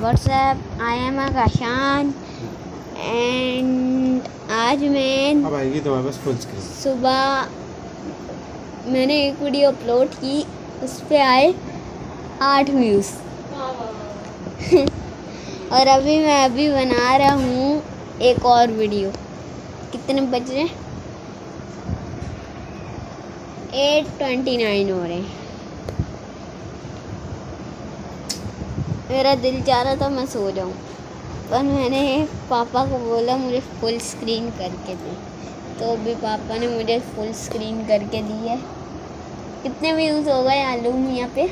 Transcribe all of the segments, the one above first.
WhatsApp I am Akashan and आज मैं अब आएगी तुम्हारे पास फुल स्क्रीन सुबह मैंने एक वीडियो अपलोड की उस पर आए आठ व्यूज़ और अभी मैं अभी बना रहा हूँ एक और वीडियो। कितने बज रहे हैं? एट ट्वेंटी नाइन हो रहे हैं। मेरा दिल चाह रहा था मैं सो जाऊँ। पर मैंने पापा को बोला मुझे फुल स्क्रीन करके दे। तो अभी पापा ने मुझे फुल स्क्रीन करके दी है। कितने व्यूज़ हो गए आलूम यहाँ पे?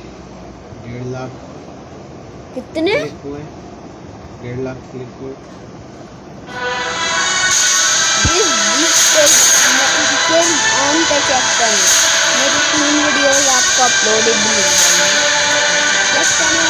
डेढ़ लाख। कितने? डेढ़ लाख क्लिक हुए। ऑन पे चेक करें मेरी तीन वीडियोस आपको अपलोडेड भी मिल जाएँगी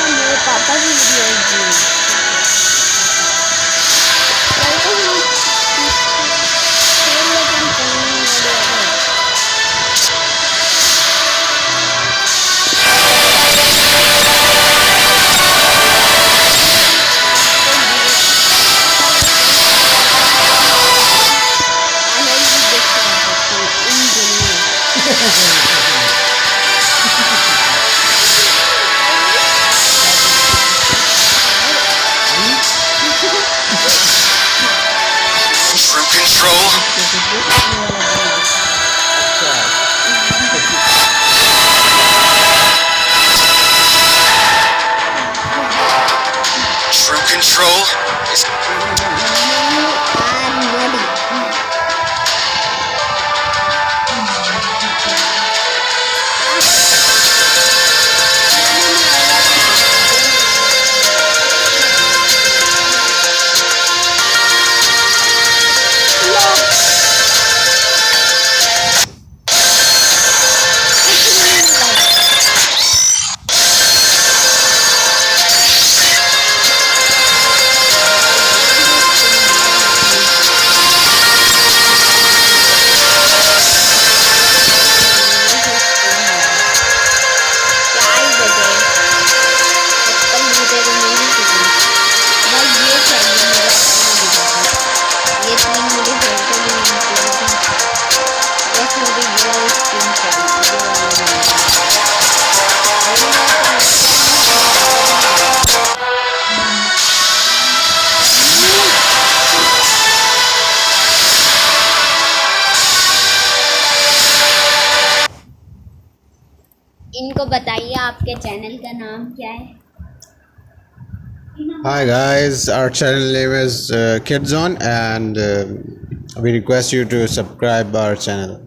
इनको बताइए आपके चैनल का नाम क्या है Hi guys, our channel name is uh, Kidzone and uh, we request you to subscribe our channel.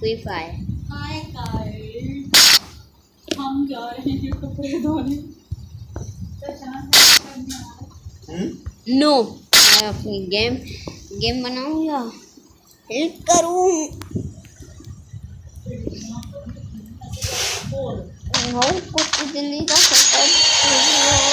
Free Fire. Hi guys हम जा रहे हैं कपड़े धोने तो No. मैं अपनी गेम गेम बनाऊँ या हेल्प करूँ और कुछ दिल्ली का सफ़र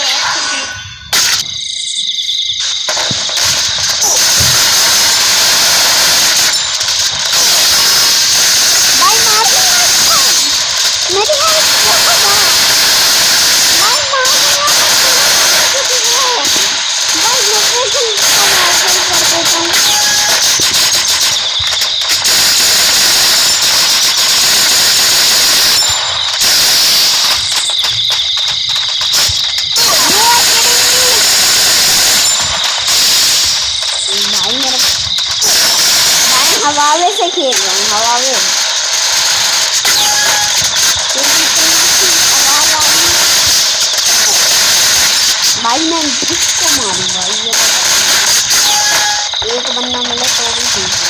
भाई मार दो, मार दो। मेरी हेल्प करो ना। भाई मार दो, मार दो। भाई मैं बिल्कुल कमर कर देता हूँ भाई मेरा भाई हवावे से खेल रहा हूँ हवावे क्योंकि इतनी आवाज़ आ रही है। भाई मैं किसको मारूं भाई ये बता। एक बंदा मिले तो भी ठीक है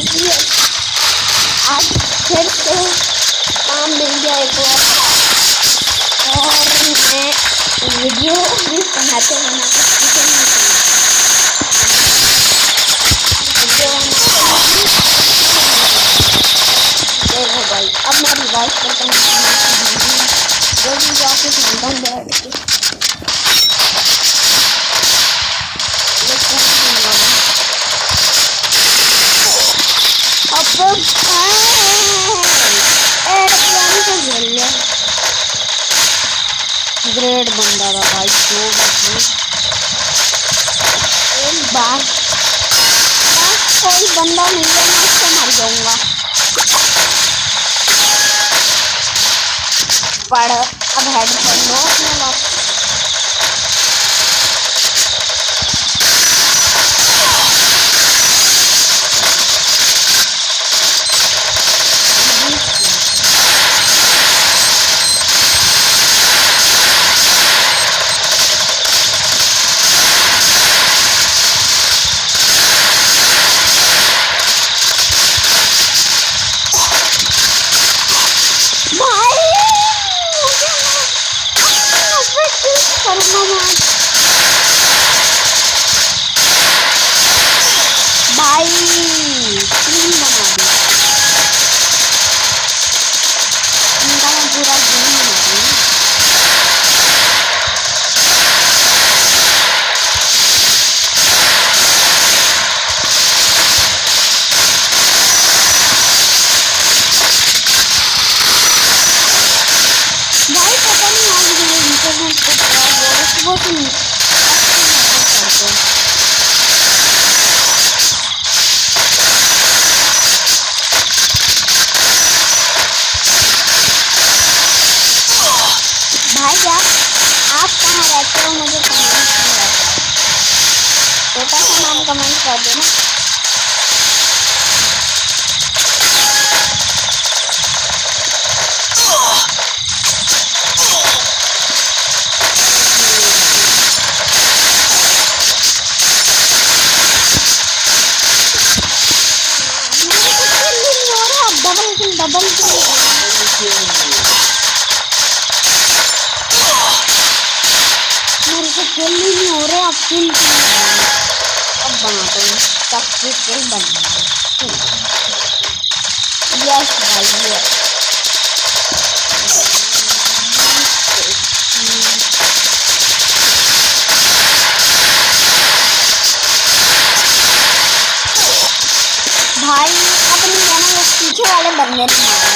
इसलिए आज फिर से काम मिल गया एक बार और वीडियो भी बनाते बनाते अब मैं रिवाइज करता हूँ। जो भी जाके सुनता हूँ बैठ के लेकिन अब एयरप्लेन से झेल लिया ग्रेट बंदा था भाई जो एक बार। कोई बंदा मिल गया मैं उसको मर जाऊँगा। पढ़, अब हेड पढ़ लो अपने वापस भाई मुझे ना अपने ठीक करना है भाई टीम बना दी इनका मैं पूरा गेम बना दूँ भाई पता नहीं आज मेरे इंटरनेट को क्या हुआ है सुबह से नहीं अच्छे करते भाई आप आप कहाँ रहते हो मुझे कमेंट में बताओ छोटा सा नाम कमेंट कर देना डबल किल डबल मेरे को किल ही नहीं हो रहा अब किल अब बनाते हैं तब से किल बनाएँगे यस भाई यस भाई अपनी मैंने वो पीछे वाले बंदे ने मारा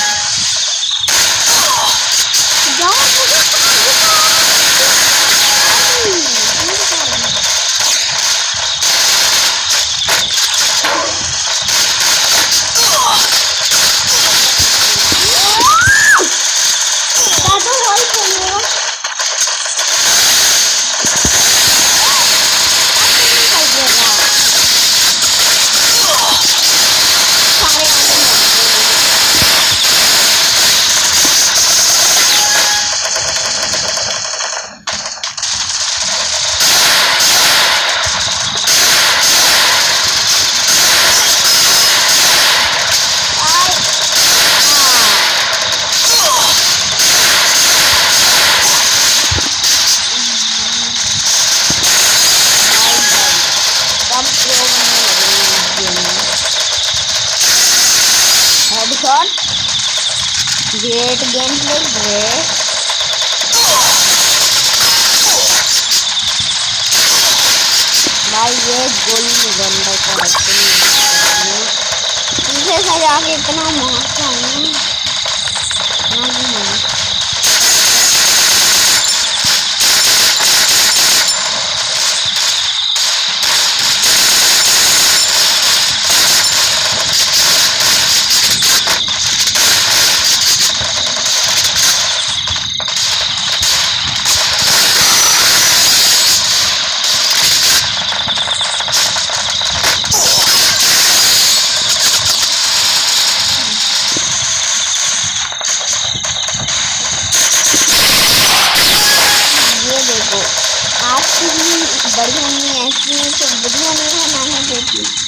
जाओ मुझे दादा वही खेलेगा निकल गया सारे आने लग गए आय हाँ कम प्रो बनने लगे हेडशॉट गेम प्ले ग्रेट भाई ये गोली का पीछे से जाके इतना मारता हूँ ना भी नहीं ये देखो आपकी भी बड़ी मम्मी ऐसी है तो वीडियो नहीं बनाने देती बस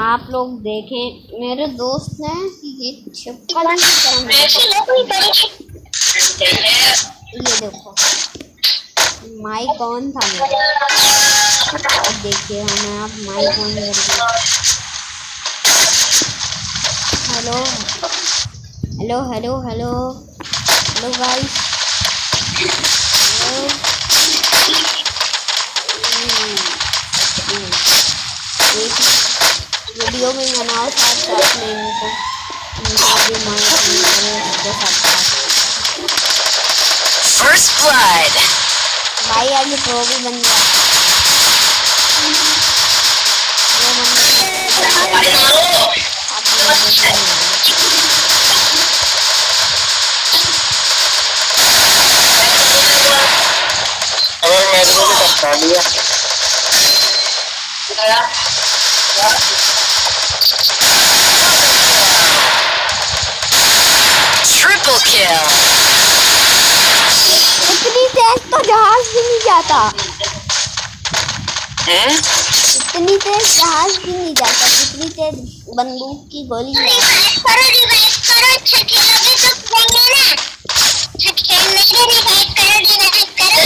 आप लोग देखें मेरे दोस्त ने ये छिपकली ये देखो माइक ऑन था मेरा। देखिए हमें आप माइक ऑन करके hello hello hello hello hello guys video में मनाओ साथ साथ में इनको इनको भी माइक ऑन करें सबके साथ साथ First blood. भाई आज प्रो भी बन गया वो बन गया। आप लोग देखेंगे। अगर मेरे को भी बता दिया Triple kill. इतनी तेज तो जहाज़ भी नहीं जाता। हैं? इतनी तेज जहाज़ भी नहीं जाता इतनी तेज बंदूक की गोली करो रिवाइव करो अच्छा खेलोगे तो खेलेंगे ना। अच्छा खेलने के लिए रिवाइव करो रिवाइव करो।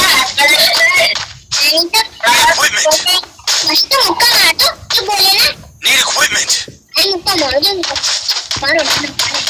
नहीं तो मस्त तो मुक्का मार दो जो बोले ना। नीड इक्विपमेंट अरे मुक्का मार दो मुक्का मारो मारो।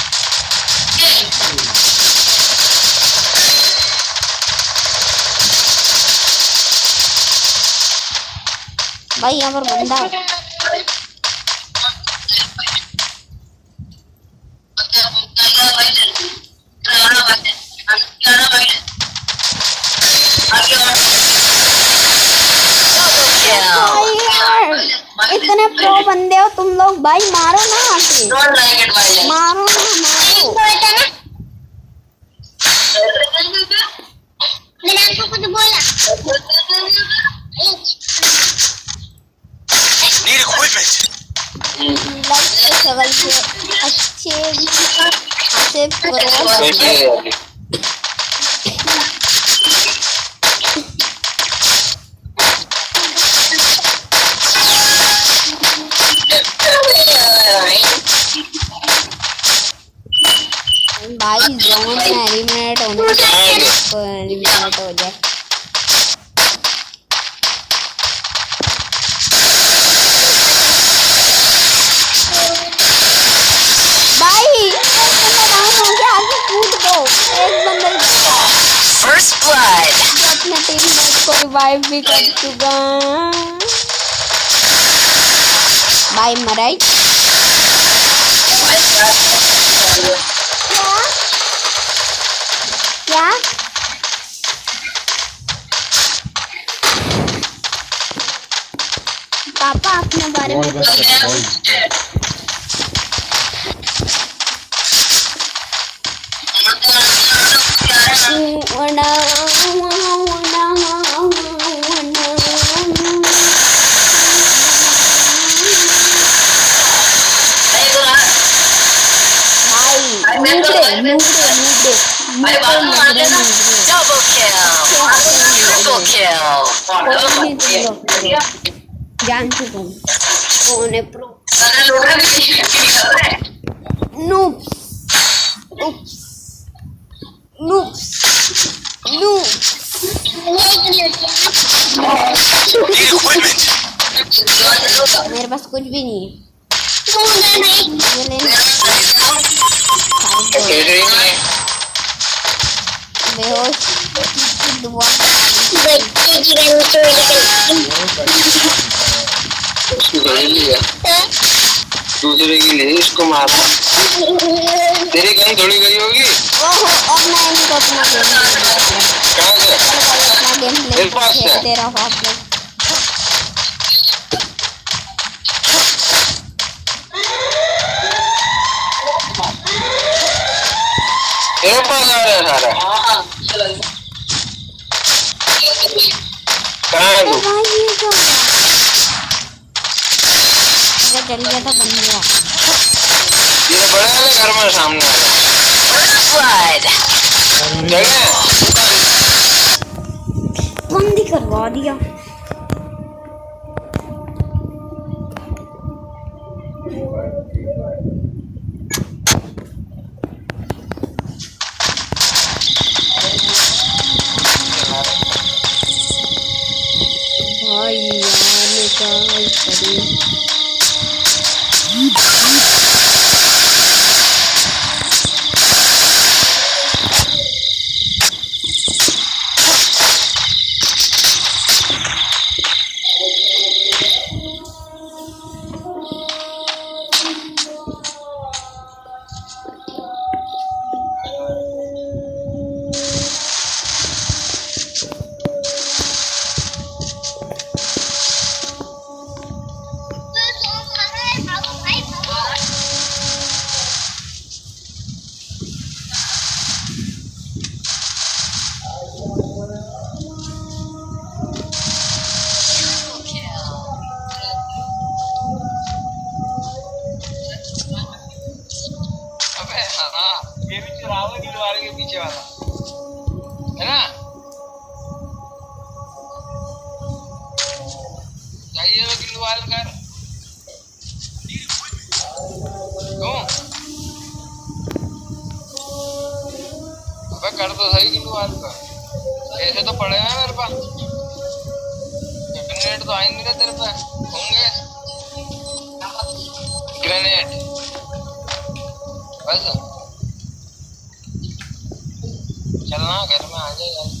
भाई यहाँ पर बंदा है। Kill. भाई यार इतने प्रो बंदे हो तुम लोग भाई मारो ना आके मारो ना मारो मैंने आपको कुछ बोला Need equipment. लग के शगल से अच्छे अच्छे प्रो भाई जोन में एलिमिनेट होने से एलिमिनेट हो जाए भाई एक बंदा डाउन हो गया आगे कूद दो एक बंदा First blood. जो अपने रिवाइव भी कर चुका बाय मराई क्या क्या पापा अपने बारे में Double kill. Triple kill. जान चुका हूँ कौन है pro noobs oops noobs noobs Need equipment. मेरे पास कुछ भी नहीं है ये लेना बेहोश दुआ बच्चे की गन चोरी कर दूसरे की ले इसको मारा। तेरी कहीं थोड़ी गई होगी। ओहो अब मैं इनको अपना गेम कहाँ से मेरे पास है। खेलते रहो आप लोग तेरे पास आ रहा है सारा कहाँ तो चल गया था बन गया ये बड़ा वाला घर में सामने आ गया First blood. जगह करवा दिया यार मैं कर। तो सही किलो आज का ऐसे तो पड़े हैं मेरे पास। ग्रेनेड तो आई नहीं रहा तेरे पास। होंगे। ग्रेनेड बस। चलना घर में, आ जाए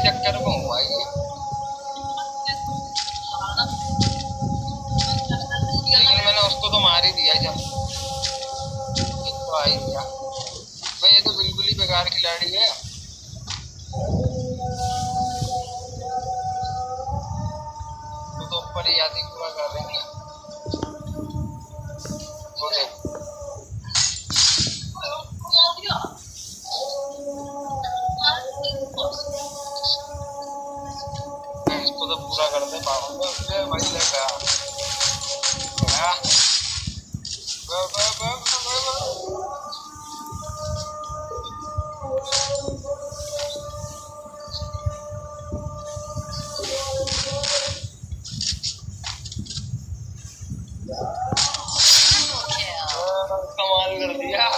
चक्कर में हूँ लेकिन मैंने उसको तो मार ही दिया जब। तो आई दिया भाई ये तो बिल्कुल ही बेकार खिलाड़ी है। कमाल कर दिया।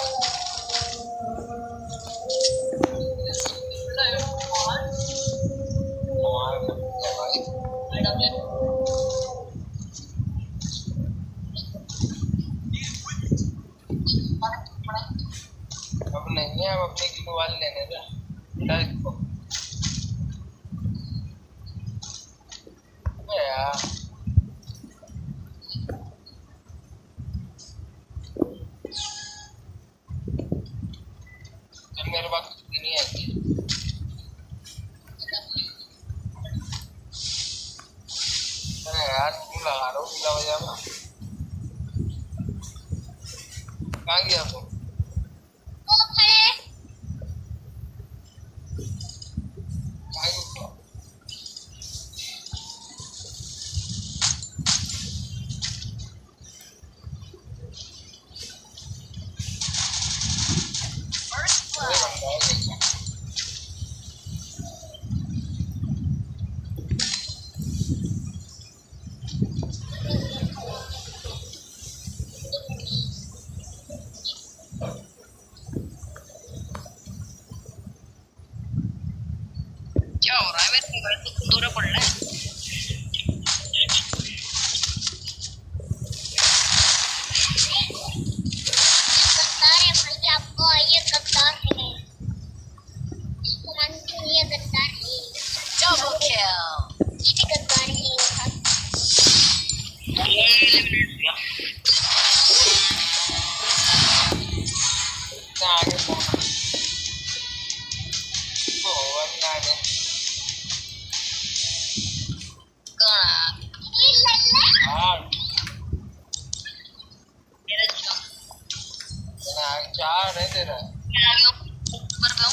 यार नहीं दे रहा मैं आ गया ऊपर गया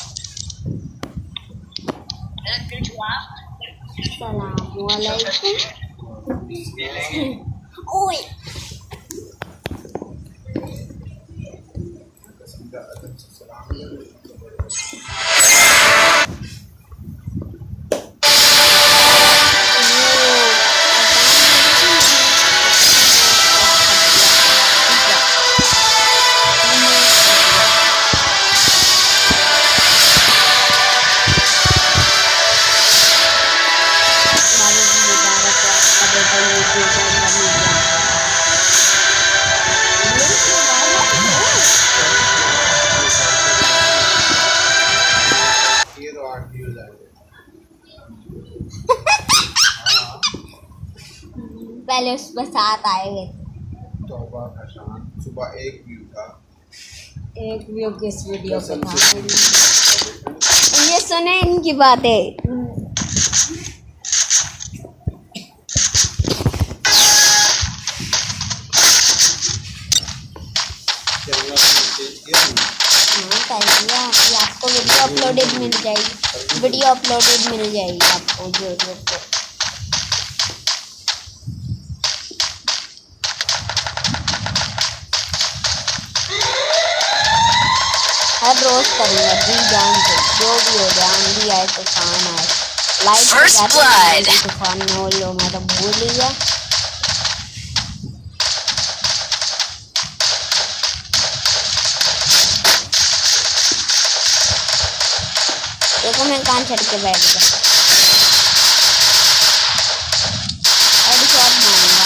मेरा पेट हुआ सलाम वालेकुम। पहले उसमें साथ आए हुए थे। सुबह एक व्यू था। एक व्यू किस वीडियो पे था? ये सुने इनकी बातें। हाँ, हाँ, आपको वीडियो अपलोडेड मिल जाएगी। वीडियो अपलोडेड मिल जाएगी आपको यूट्यूब पे। हर रोज करूँगा जी जान से जो भी हो जाए आंधी आए तूफ़ान आए लाइट First blood. तूफ़ान में हो लो मैं तो भूल ही गया देखो मैं कान छड़ के बैठ गया हेडशॉट मारूँगा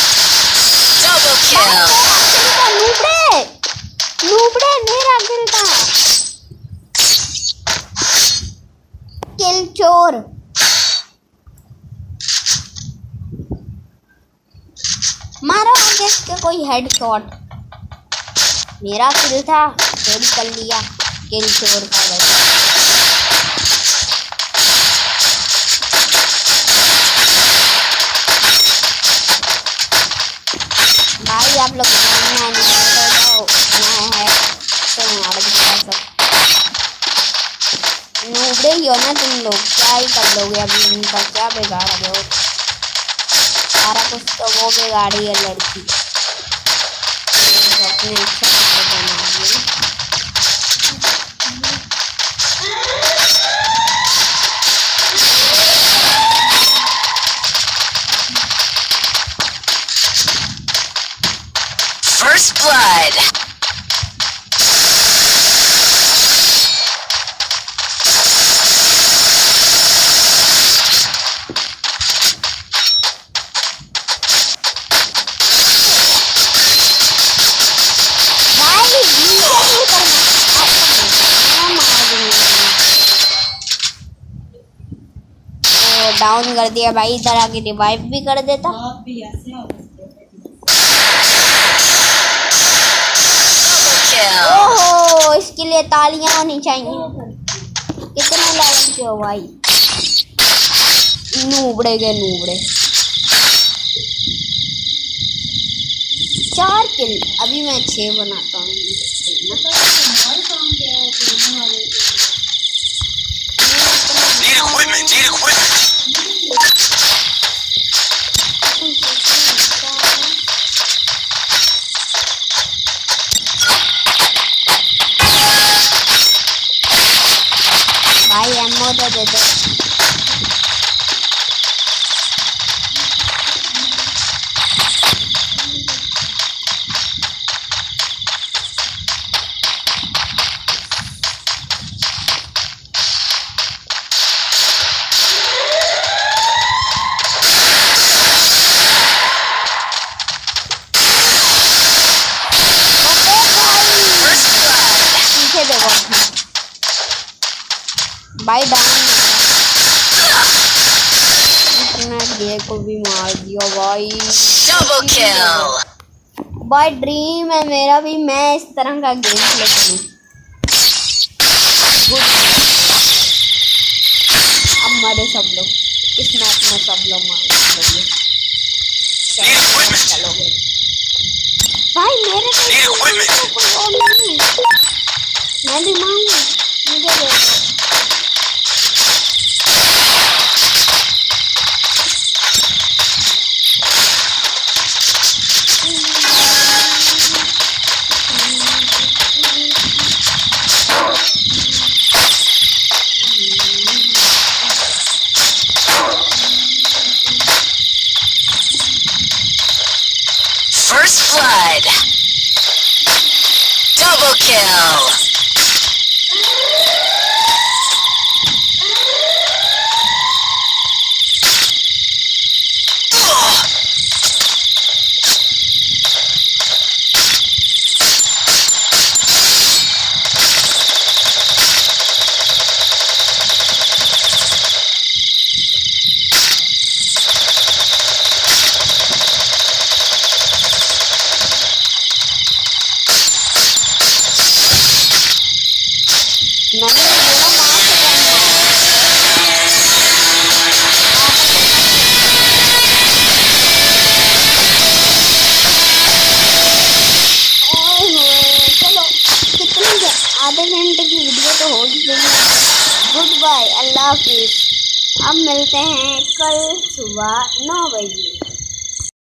Double kill. नूबड़े नूबड़े मेरा किल था किल चोर मारो आगे कोई हेडशॉट मेरा किल था चोरी कर लिया किल चोर का बस। भाई, आप लोग है तो नूबड़े ही। हो ना तुम लोग, क्या ही कर लोगे अभी उनका क्या बिगाड़ रहे हो? सारा कुछ तो वो बिगाड़ी है लड़की। तो अपने डाउन कर दिया भाई इधर आके रिवाइव भी कर देता. ओहो इसके लिए तालियाँ होनी चाहिए कितने लेवल के हो भाई नूबड़े के नूबड़े चार किल अभी मैं छह बनाता हूँ Need equipment. Need equipment. एमओ तो दे दो First blood. पीछे देखो भाई डाउन इसने ये को भी दिया भाई। Double kill. भाई ड्रीम है मेरा भी। मैं इस तरह का गेम प्ले करूँ. अब मरे सब लोग। इस मैच में सब लोग मारे. चलोगे। भाई मेरे को। मैं भी मांगू। मुझे Double kill.